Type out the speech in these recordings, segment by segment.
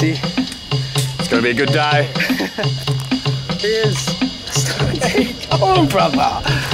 50. It's gonna be a good day. Cheers. oh, brother.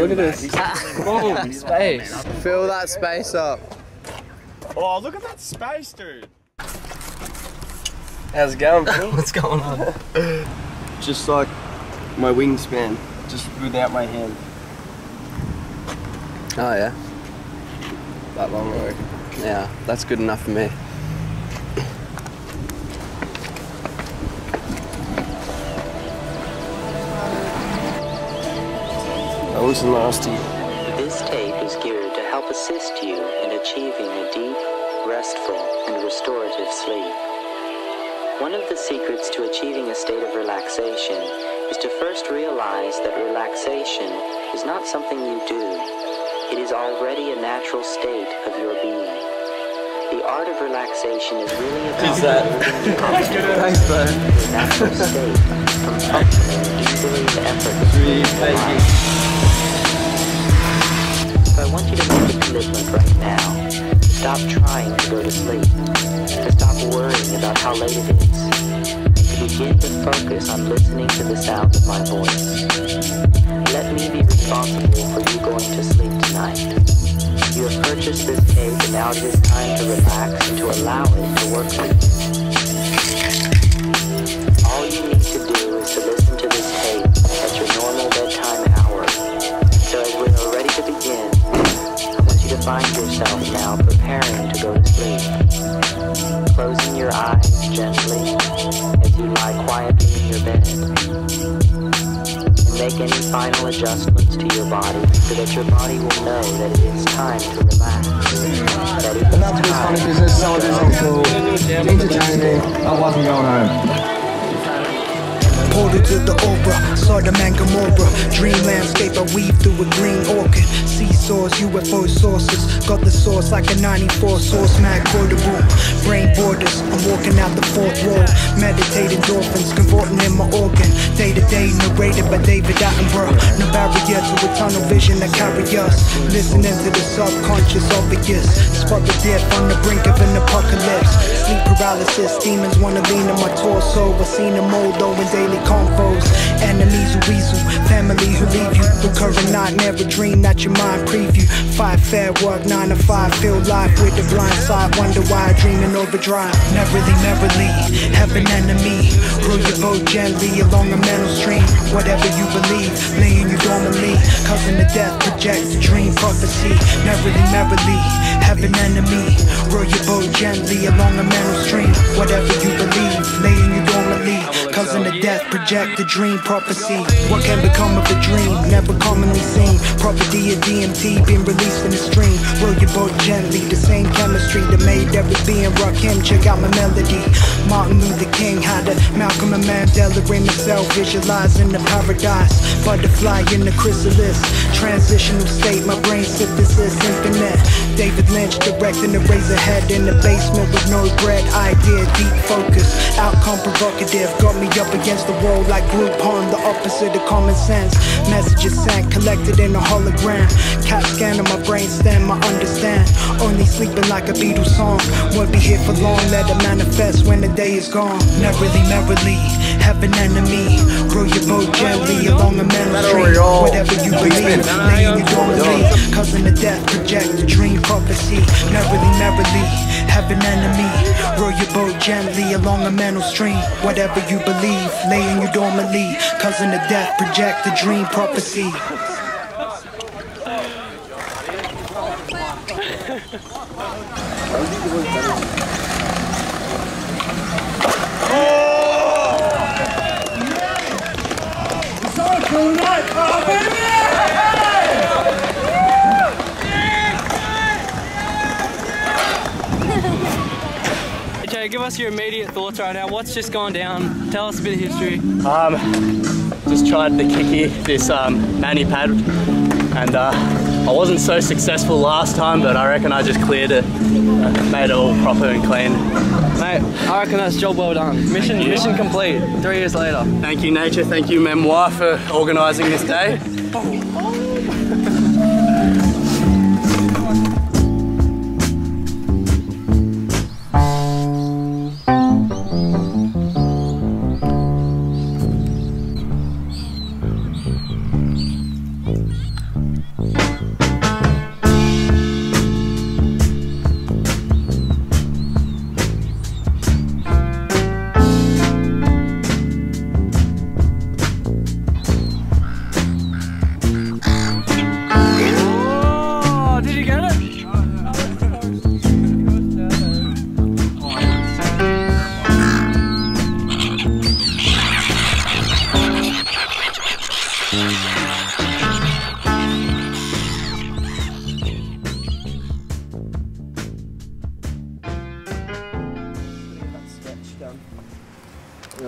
Look at this. Boom, oh, space. Fill that space up. Oh, look at that space, dude. How's it going, Phil? What's going on? just like my wingspan, just without my hand. Oh, yeah. That long, I reckon. Yeah, that's good enough for me. That was nasty. This tape is geared to help assist you in achieving a deep, restful, and restorative sleep. One of the secrets to achieving a state of relaxation is to first realize that relaxation is not something you do. It is already a natural state of your being. The art of relaxation is really about moving your Thanks, bro. natural state from functioning easily and effortlessly. Trying to go to sleep. To stop worrying about how late it is. And to begin to focus on listening to the sound of my voice. Let me be responsible for you going to sleep tonight. You have purchased this tape and now it is time to relax and to allow it to work with you. find yourself now preparing to go to sleep, closing your eyes gently as you lie quietly in your bed. And make any final adjustments to your body so that your body will know that it is time to relax. That it is time funny business, entertaining. I wasn't going home portal to the aura, saw the Mangamora. Dream landscape I weave through a green orchid. UFO sources. Got the source like a 94 source, mag quotable. Brain borders, I'm walking out the fourth wall. Meditating dolphins, converting in my organ. Day to day, narrated by David Attenborough. No barrier to a tunnel vision that carry us. Listening to the subconscious obvious. Spot the death on the brink of an apocalypse. Sleep paralysis, demons wanna lean on my torso. I seen them all though in daily convos. Enemies who weasel, family who leave you. Recurring nightmare, a dream that your mind preview. Five fair work, nine to five, feel life with the blind side. Wonder why I dream in overdrive. Merrily, merrily, heaven enemy. Roll your boat gently along a mental stream. Whatever you believe, laying you dormantly. Cousin to death, project the dream prophecy. Merrily, merrily, heaven enemy. Roll your boat gently along a mental stream. Whatever you believe, laying you. Cousin to death, project the dream prophecy. What can become of a dream? Never commonly seen. Property of DMT being released in the stream. Roll your boat gently, the same chemistry that made every being rock him. Check out my melody. Martin Luther King had it. Malcolm and Mandela in myself, visualizing the paradise. Butterfly in the chrysalis. Transitional state, my brain synthesis infinite. David Lynch directing the Eraserhead in the basement with no bread. Idea, deep focus, outcome provocative. Got me up against the wall like Groupon, the opposite of common sense. Messages sent, collected in a hologram. Cat scan on my brain stem, I understand. Only sleeping like a Beatles song. Won't be here for long, let it manifest when the day is gone. Merrily, merrily, heaven enemy. Roll your boat gently along a. Whatever you believe, laying your dormantly. Cousin to death, project the dream prophecy. Merrily, merrily, heaven enemy. Roll your boat gently along a mental stream. Whatever you believe, laying you dormantly. Cousin to death, project the dream prophecy. Jay, give us your immediate thoughts right now. What's just gone down? Tell us a bit of history. Um, just tried the kicky, this um, manny pad, and uh, I wasn't so successful last time, but I reckon I just cleared it, uh, made it all proper and clean. Mate, I reckon that's job well done. Mission mission complete. Three years later. Thank you, Nature. Thank you, Memoir, for organising this day.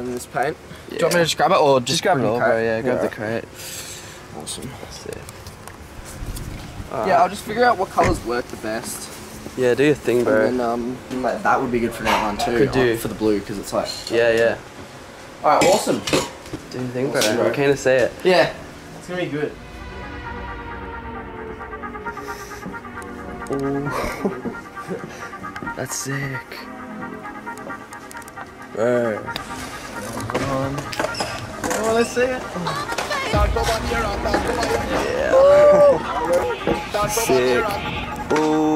And then this paint. Do you want me to just grab it or just, Just grab it the all, crate? bro. Yeah, grab the Alright. crate. Awesome. Alright. Yeah, I'll just figure out what colours work the best. Yeah, do your thing, bro. And then um, like, that would be good for that one too. Could do. For the blue, because it's like. yeah, yeah. Alright, awesome. Do your thing, bro. Awesome, bro. I'm keen to see it. Yeah. It's gonna be good. That's sick. Bro. Oh, let's see it. Sick. Ooh.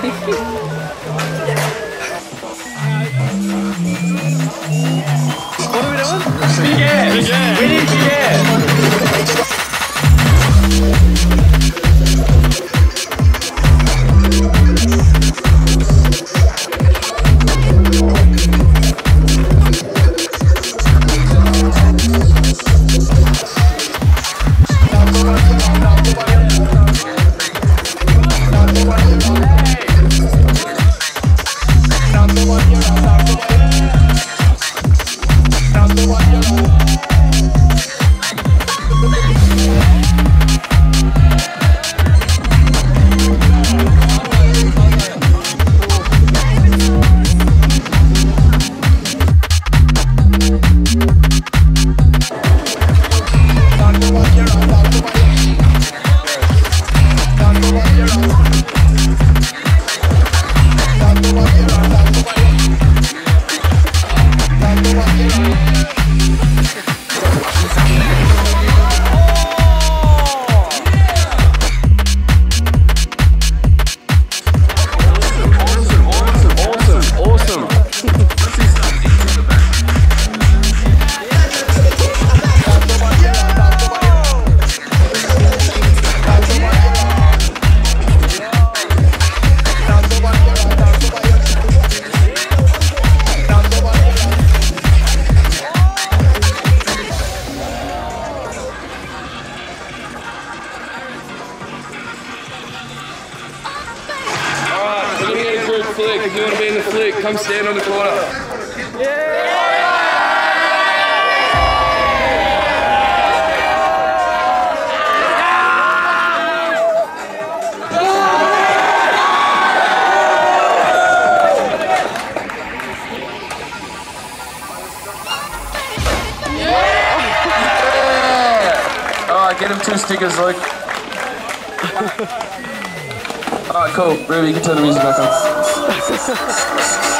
What I'm the one you're after. Stand on the corner. Alright, get him two stickers, Luke. Alright, cool. Ruby, you can turn the music back on.